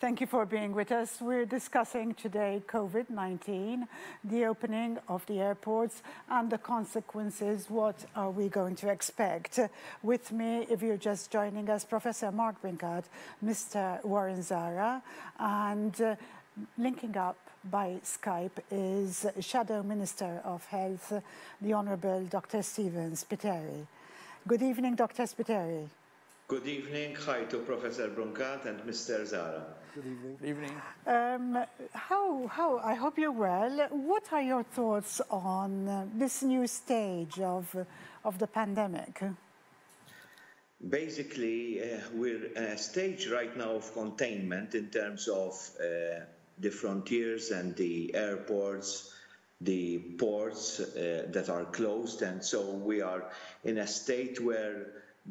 Thank you for being with us. We're discussing today COVID-19, the opening of the airports and the consequences. What are we going to expect? With me, if you're just joining us, Professor Mark Brincat, Mr. Warren Zahra, and uh, linking up by Skype is Shadow Minister of Health, the Honourable Dr. Stephen Spiteri. Good evening, Dr. Spiteri. Good evening. Hi to Professor Brincat and Mr. Zahra. Good evening. Good evening. Um, how, how, I hope you're well. What are your thoughts on uh, this new stage of, of the pandemic? Basically, uh, we're at a stage right now of containment in terms of uh, the frontiers and the airports, the ports uh, that are closed. And so we are in a state where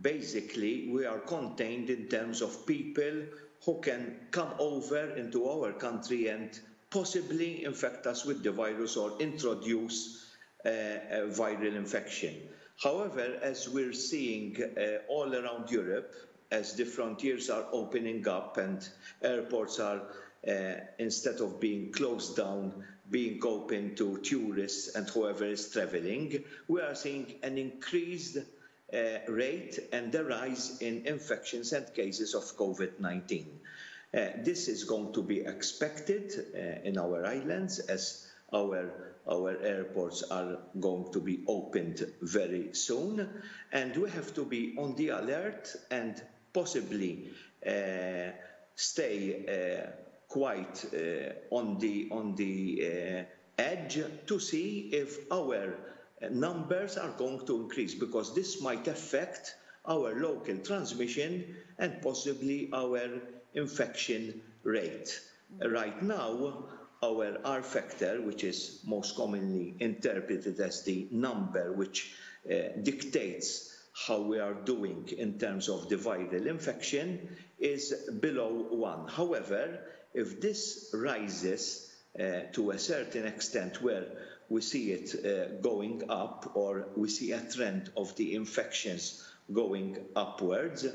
basically we are contained in terms of people who can come over into our country and possibly infect us with the virus or introduce uh, a viral infection. However, as we're seeing uh, all around Europe, as the frontiers are opening up and airports are, uh, instead of being closed down, being open to tourists and whoever is traveling, we are seeing an increased rate and the rise in infections and cases of COVID-19. Uh, this is going to be expected uh, in our islands as our, our airports are going to be opened very soon. And we have to be on the alert and possibly uh, stay uh, quite uh, on the, on the edge to see if our numbers are going to increase because this might affect our local transmission and possibly our infection rate. Right now, our R factor, which is most commonly interpreted as the number which uh, dictates how we are doing in terms of the viral infection, is below one. However, if this rises uh, to a certain extent where we see it uh, going up or we see a trend of the infections going upwards,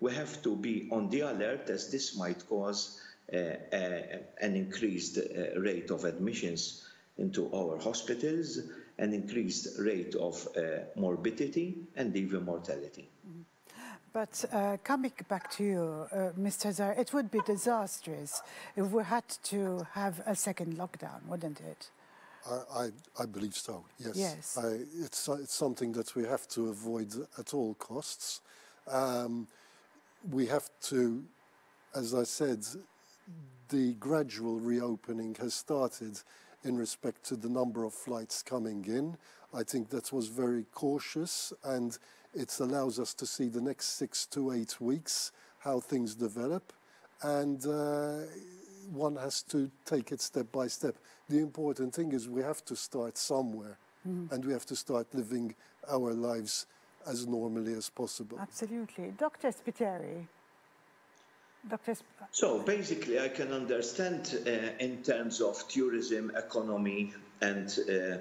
we have to be on the alert as this might cause uh, uh, an increased uh, rate of admissions into our hospitals, an increased rate of uh, morbidity and even mortality. But uh, coming back to you, uh, Mr. Zar, it would be disastrous if we had to have a second lockdown, wouldn't it? I, I, I believe so, yes. Yes. I, it's, it's something that we have to avoid at all costs. Um, we have to, as I said, the gradual reopening has started in respect to the number of flights coming in. I think that was very cautious and it allows us to see the next six to eight weeks how things develop. And uh, one has to take it step by step. The important thing is we have to start somewhere mm. and we have to start living our lives as normally as possible. Absolutely. Dr. Spiteri. Dr. Sp so basically, I can understand uh, in terms of tourism, economy, and uh,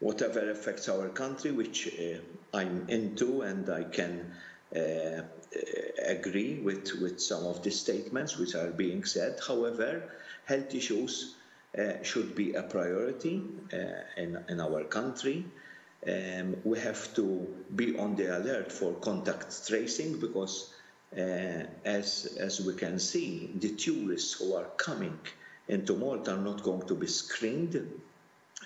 whatever affects our country, which uh, I'm into, and I can uh, agree with, with some of the statements which are being said. However, health issues uh, should be a priority uh, in, in our country. Um, we have to be on the alert for contact tracing because uh, as, as we can see, the tourists who are coming into Malta are not going to be screened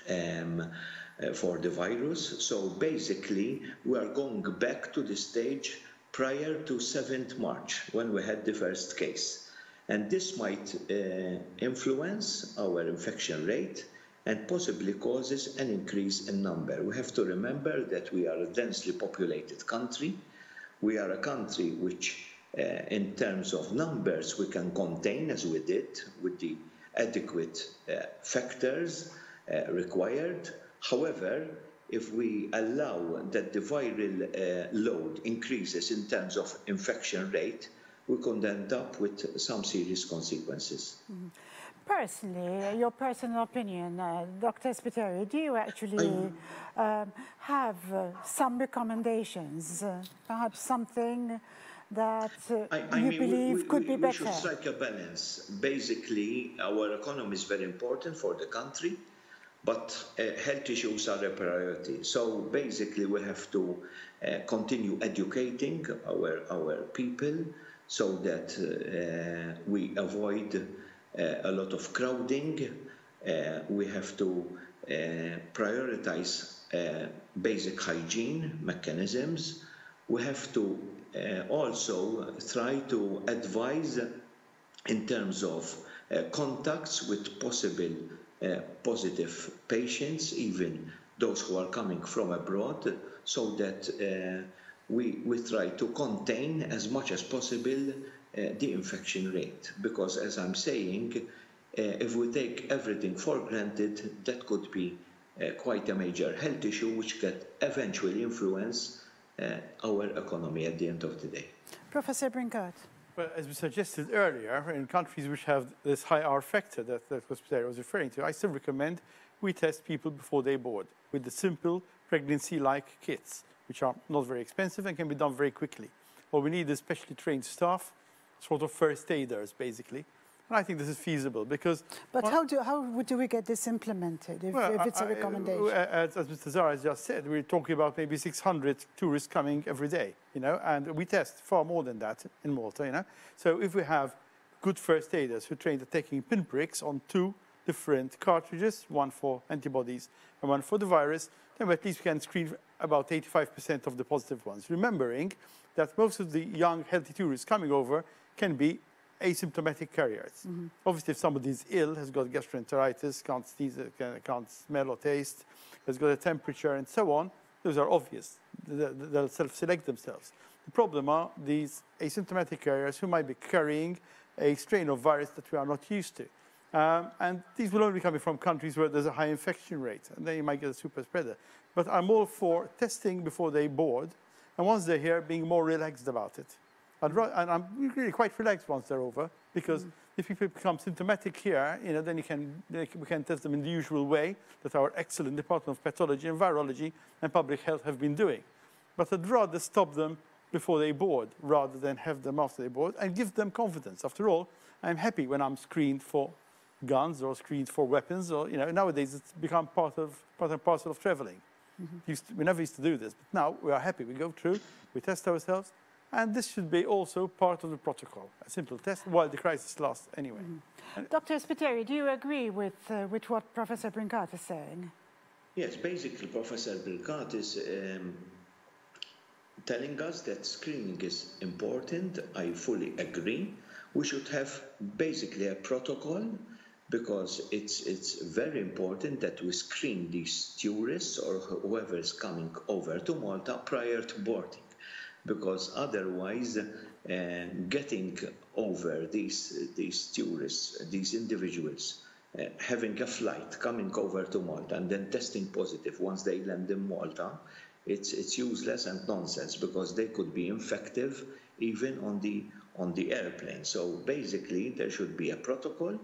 um, uh, for the virus. So basically, we are going back to the stage prior to 7th March when we had the first case. And this might uh, influence our infection rate and possibly causes an increase in number. We have to remember that we are a densely populated country. We are a country which, uh, in terms of numbers, we can contain as we did with the adequate uh, factors uh, required. However, if we allow that the viral uh, load increases in terms of infection rate, we could end up with some serious consequences. Mm. Personally, your personal opinion, uh, Dr. Spiteri, do you actually um, have uh, some recommendations, uh, perhaps something that uh, I, I you mean, believe we, we, could we, be better? We should strike a balance. Basically, our economy is very important for the country, but uh, health issues are a priority. So basically, we have to uh, continue educating our, our people so that uh, we avoid uh, a lot of crowding. Uh, we have to uh, prioritize basic hygiene mechanisms. We have to also try to advise in terms of contacts with possible positive patients, even those who are coming from abroad, so that uh, we, we try to contain as much as possible uh, the infection rate. Because, as I'm saying, if we take everything for granted, that could be quite a major health issue which could eventually influence our economy at the end of the day. Professor Brincat. Well, as we suggested earlier, in countries which have this high R factor that, that Hospitaria was referring to, I still recommend we test people before they board with the simple pregnancy-like kits, which are not very expensive and can be done very quickly. What we need is specially trained staff, sort of first aiders, basically, and I think this is feasible because. But well, how do how do we get this implemented if, well, if it's a recommendation? As, as Mr. Zahra has just said, we're talking about maybe 600 tourists coming every day, you know, and we test far more than that in Malta, you know. So if we have good first aiders who trained at taking pinpricks on two different cartridges, one for antibodies and one for the virus, then at least we can screen about 85% of the positive ones. Remembering that most of the young, healthy tourists coming over can be asymptomatic carriers. Mm -hmm. Obviously, if somebody is ill, has got gastroenteritis, can't, sneeze, can't smell or taste, has got a temperature and so on, those are obvious. They'll self-select themselves. The problem are these asymptomatic carriers who might be carrying a strain of virus that we are not used to. Um, and these will only be coming from countries where there's a high infection rate, and then you might get a super spreader. But I'm all for testing before they board, and once they're here, being more relaxed about it. And I'm really quite relaxed once they're over because mm. if people become symptomatic here, you know, then you can, we can test them in the usual way that our excellent Department of Pathology and Virology and Public Health have been doing. But I'd rather stop them before they board rather than have them after they board and give them confidence. After all, I'm happy when I'm screened for guns or screened for weapons or, you know, nowadays it's become part of, part and parcel of traveling. Mm -hmm. we never used to do this, but now we are happy. We go through, we test ourselves, and this should be also part of the protocol, a simple test while the crisis lasts anyway. Mm -hmm. Dr. Spiteri, do you agree with, uh, with what Professor Brincat is saying? Yes, basically Professor Brincat is um, telling us that screening is important. I fully agree. We should have basically a protocol because it's, it's very important that we screen these tourists or whoever is coming over to Malta prior to boarding because otherwise uh, getting over these, these tourists, these individuals, uh, having a flight coming over to Malta and then testing positive once they land in Malta, it's, it's useless and nonsense because they could be infective even on the, on the airplane. So basically, there should be a protocol.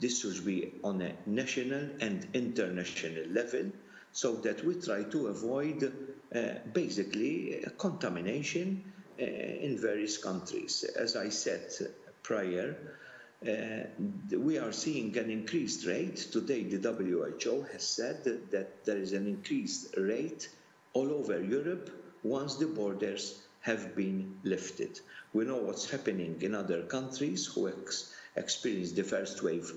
This should be on a national and international level so that we try to avoid basically contamination uh, in various countries. As I said prior, uh, we are seeing an increased rate. Today, the WHO has said that, there is an increased rate all over Europe once the borders have been lifted. We know what's happening in other countries who ex experienced the first wave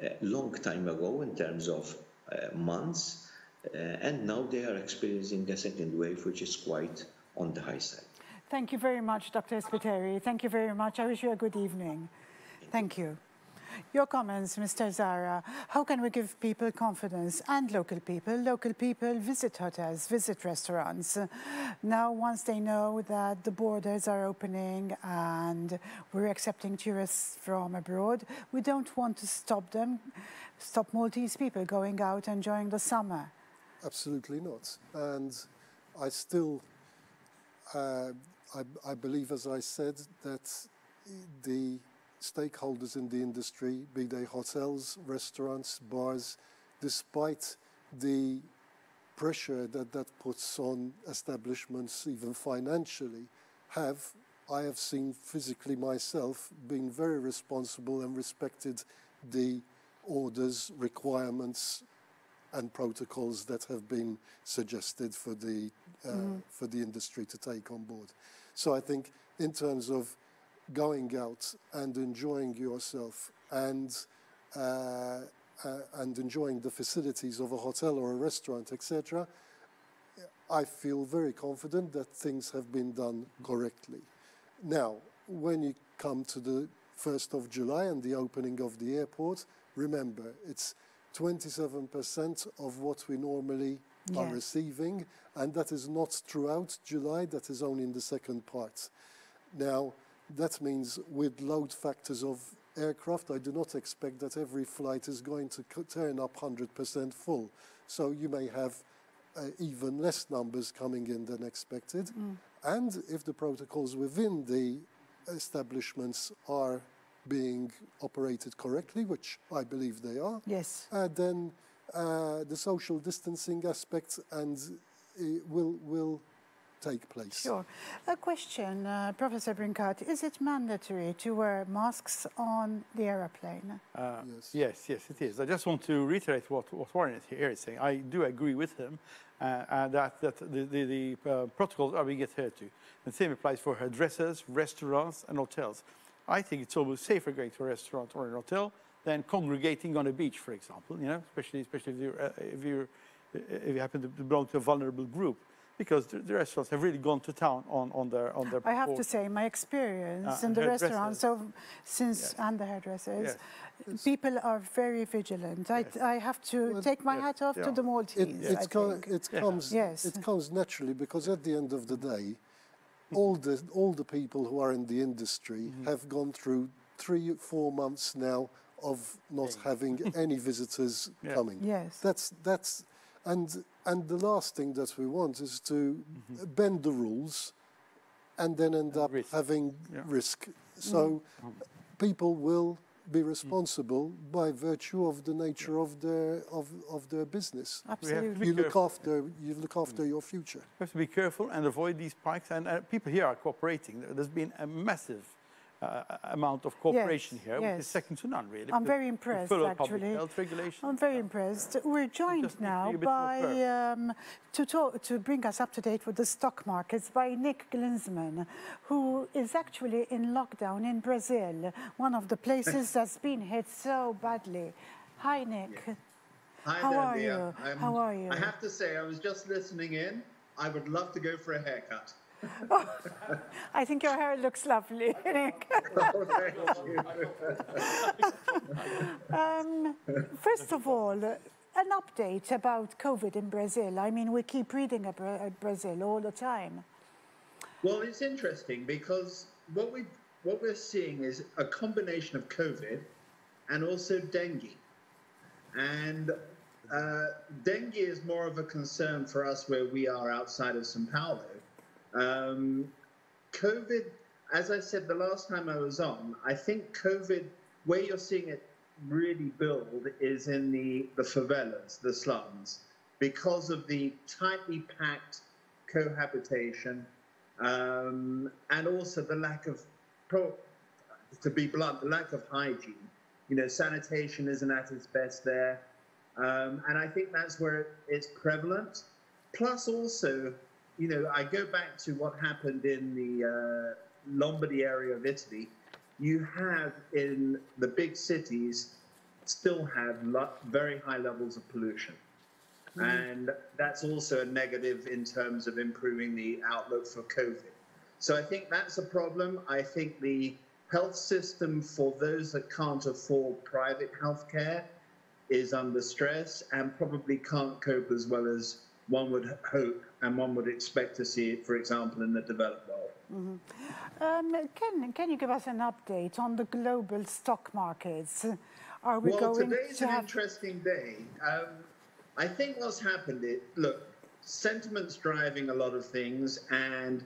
a long time ago in terms of uh, months. Uh, and now they are experiencing a second wave, which is quite on the high side. Thank you very much, Dr. Spiteri. Thank you very much. I wish you a good evening. Thank you. Your comments, Mr. Zahra. How can we give people confidence and local people? Local people visit hotels, visit restaurants. Now, once they know that the borders are opening and we're accepting tourists from abroad, we don't want to stop them, stop Maltese people going out enjoying the summer. Absolutely not. And I still, uh, I, I believe, as I said, that the stakeholders in the industry, be they hotels, restaurants, bars, despite the pressure that that puts on establishments, even financially, have I have seen physically myself being very responsible and respected the orders, requirements, and protocols that have been suggested for the uh, for the industry to take on board. So I think in terms of going out and enjoying yourself and uh, uh, and enjoying the facilities of a hotel or a restaurant, etc., I feel very confident that things have been done correctly. Now, when you come to the 1st of July and the opening of the airport, remember it's 27% of what we normally are receiving, and that is not throughout July, that is only in the second part. Now, that means with load factors of aircraft, I do not expect that every flight is going to turn up 100% full. So you may have uh, even less numbers coming in than expected. And if the protocols within the establishments are being operated correctly, which I believe they are, Yes. uh, then uh, the social distancing aspects and uh, will will take place. Sure. A question, uh, Professor Brincat. Is it mandatory to wear masks on the aeroplane? Uh, Yes. yes, yes, it is. I just want to reiterate what, what Warren is here is saying. I do agree with him uh, that, that the, the, the uh, protocols are being adhered to. The same applies for hairdressers, restaurants, and hotels. I think it's almost safer going to a restaurant or an hotel than congregating on a beach, for example. You know, especially especially if you uh, if you if you happen to belong to a vulnerable group, because the, the restaurants have really gone to town on on their on their. I have to say, my experience Uh, in the restaurants of since Yes. and the hairdressers, Yes. people are very vigilant. I, Yes. I have to Well, take my yes, hat off to the It, Maltese. I it's co- think. it Yeah. comes Yes. it comes naturally because at the end of the day, all the all the people who are in the industry Mm-hmm. have gone through three four months now of not having any visitors Yeah. coming. Yes. That's that's and and the last thing that we want is to mm-hmm. bend the rules and then end up risk. having Yeah. risk. Mm. So um. people will be responsible by virtue of the nature of their of, of their business. Absolutely. Be You look careful. after you look after your future. We have to be careful and avoid these spikes. And uh, people here are cooperating. There's been a massive uh, amount of cooperation here, which is second to none, really. I'm very impressed, actually. health regulations. I'm very impressed. We're joined just need to now be a bit more by um, to talk to bring us up to date with the stock markets by Nick Glinsman, who is actually in lockdown in Brazil, one of the places that's been hit so badly. Hi, Nick. Hi How there, are Lea. you? I'm- How are you? I have to say, I was just listening in. I would love to go for a haircut. I think your hair looks lovely, Nick. Oh. Um, first of all, an update about COVID in Brazil. I mean, we keep reading about Brazil all the time. Well, it's interesting because what we what we're seeing is a combination of COVID and also dengue. And uh, dengue is more of a concern for us where we are outside of São Paulo. Um, COVID, as I said the last time I was on, I think COVID, where you're seeing it really build is in the, the favelas, the slums, because of the tightly packed cohabitation um, and also the lack of, to be blunt, the lack of hygiene. You know, sanitation isn't at its best there. Um, and I think that's where it's prevalent. Plus, also, you know, I go back to what happened in the uh, Lombardy area of Italy. You have in the big cities still have very high levels of pollution. And that's also a negative in terms of improving the outlook for COVID. So I think that's a problem. I think the health system for those that can't afford private health care is under stress and probably can't cope as well as one would hope and one would expect to see it, for example, in the developed world. Um, can, can you give us an update on the global stock markets? Are we well, going today's to an have? interesting day. Um, I think what's happened is look, sentiment's driving a lot of things, and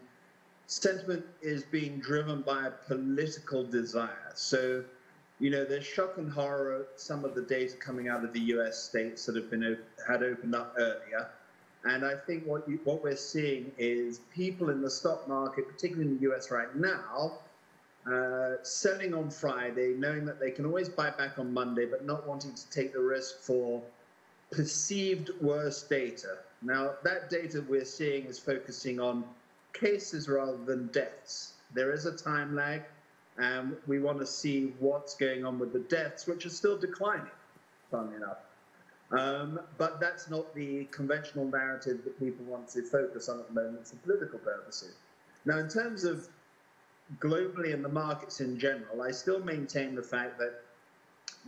sentiment is being driven by a political desire. So, you know, there's shock and horror at some of the data coming out of the U.S. states that have been op- had opened up earlier, And I think what you, what we're seeing is people in the stock market, particularly in the US right now, uh, selling on Friday, knowing that they can always buy back on Monday, but not wanting to take the risk for perceived worse data. Now, that data we're seeing is focusing on cases rather than deaths. There is a time lag, and we want to see what's going on with the deaths, which are still declining, funnily enough. Um, but that's not the conventional narrative that people want to focus on at the moment for political purposes. Now, in terms of globally and the markets in general, I still maintain the fact that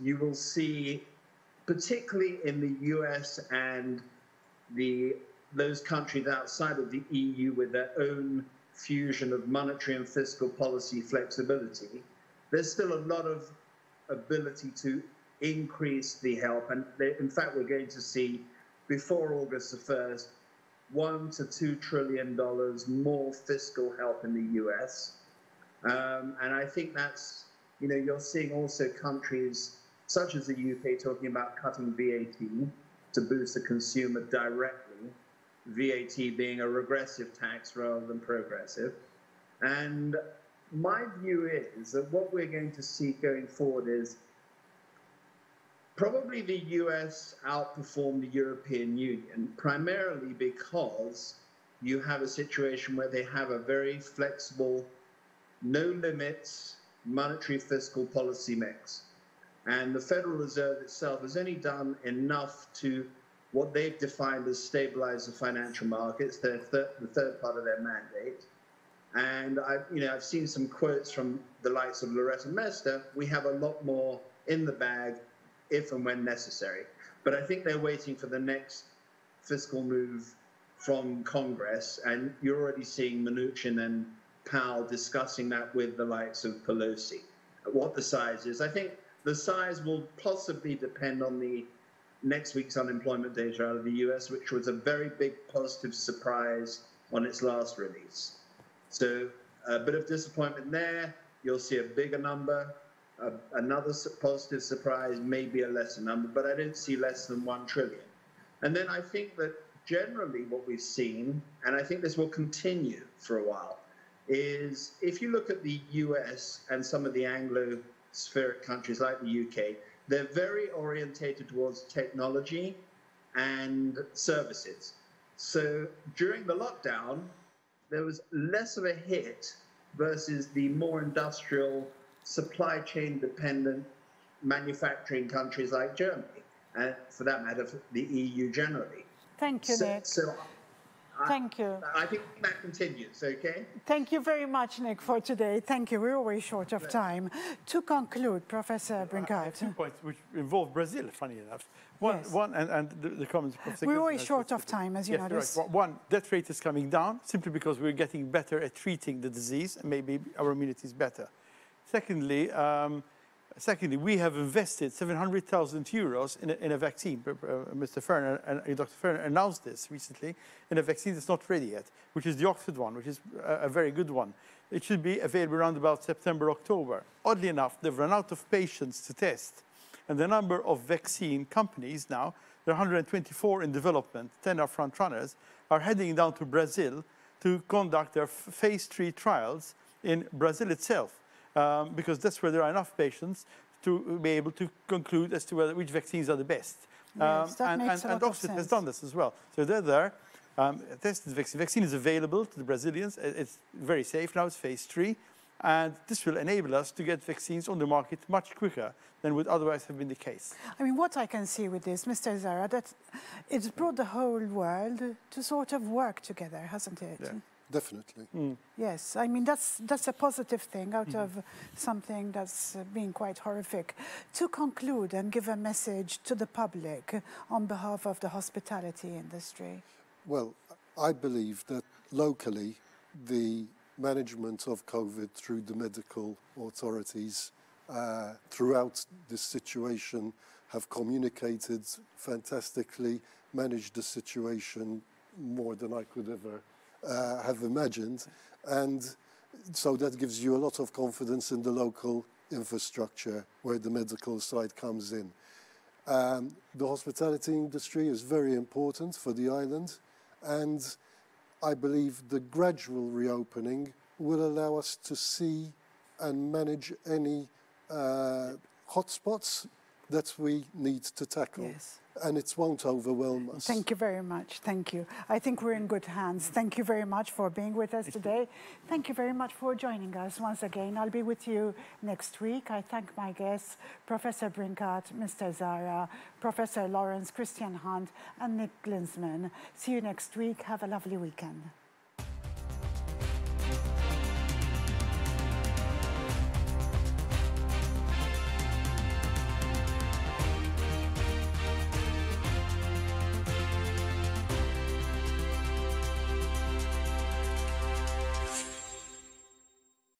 you will see, particularly in the US and the those countries outside of the EU with their own fusion of monetary and fiscal policy flexibility, there's still a lot of ability to increase the help. And in fact, we're going to see before August the 1st, one to two trillion dollars more fiscal help in the US. Um, and I think that's, you know, you're seeing also countries such as the UK talking about cutting VAT to boost the consumer directly, VAT being a regressive tax rather than progressive. And my view is that what we're going to see going forward is probably the US outperformed the European Union primarily because you have a situation where they have a very flexible, no limits monetary fiscal policy mix. And the Federal Reserve itself has only done enough to what they've defined as stabilize the financial markets, their thir- the third part of their mandate. And I've, you know, I've seen some quotes from the likes of Loretta Mester. We have a lot more in the bag if and when necessary. But I think they're waiting for the next fiscal move from Congress, and you're already seeing Mnuchin and Powell discussing that with the likes of Pelosi, what the size is. I think the size will possibly depend on the next week's unemployment data out of the US, which was a very big positive surprise on its last release. So a bit of disappointment there. You'll see a bigger number another positive surprise, maybe a lesser number, but I don't see less than one trillion. And then I think that generally what we've seen, and I think this will continue for a while, is if you look at the US and some of the Anglo-spheric countries like the UK, they're very orientated towards technology and services. So during the lockdown, there was less of a hit versus the more industrial supply chain dependent manufacturing countries like Germany, and for that matter, the EU generally. Thank you, so, Nick. So Thank I, you. I think that continues, okay? Thank you very much, Nick, for today. Thank you. We're always short of time. To conclude, Professor Brincat. Two points which involve Brazil, funny enough. One, Yes. one and, and the, the comments. We're always short of time, as you yes, know right. One- One, death rate is coming down simply because we're getting better at treating the disease and maybe our immunity is better. Secondly, um, secondly, we have invested 700,000 euros in a, in a vaccine. Uh, Mr. Fearne and Dr. Ferner announced this recently in a vaccine that's not ready yet, which is the Oxford one, which is a, a very good one. It should be available around about September, October. Oddly enough, they've run out of patients to test. And the number of vaccine companies now, there are 124 in development, 10 are front runners, are heading down to Brazil to conduct their phase three trials in Brazil itself, um, because that's where there are enough patients to be able to conclude as to whether, which vaccines are the best. Um, Yes, that and, and, and Oxford has done this as well. So they're there. Um, tested vaccine. Vaccine is available to the Brazilians. It's very safe now. It's phase three. And this will enable us to get vaccines on the market much quicker than would otherwise have been the case. I mean, what I can see with this, Mr. Zahra, that it's brought the whole world to sort of work together, hasn't it? Yeah. Definitely. Yes, I mean that's that's a positive thing out of something that's uh, been quite horrific. To conclude and give a message to the public on behalf of the hospitality industry. Well, I believe that locally, the management of COVID through the medical authorities uh, throughout this situation have communicated fantastically, managed the situation more than I could ever uh, have imagined. And so that gives you a lot of confidence in the local infrastructure where the medical side comes in. Um, the hospitality industry is very important for the island, And I believe the gradual reopening will allow us to see and manage any uh, hotspots that we need to tackle. Yes. And it won't overwhelm us. Thank you very much. Thank you. I think we're in good hands. Thank you very much for being with us today. Thank you very much for joining us once again. I'll be with you next week. I thank my guests, Professor Brincat, Mr. Zahra, Professor Lawrence, Christian Hunt, and Nick Glinsman. See you next week. Have a lovely weekend.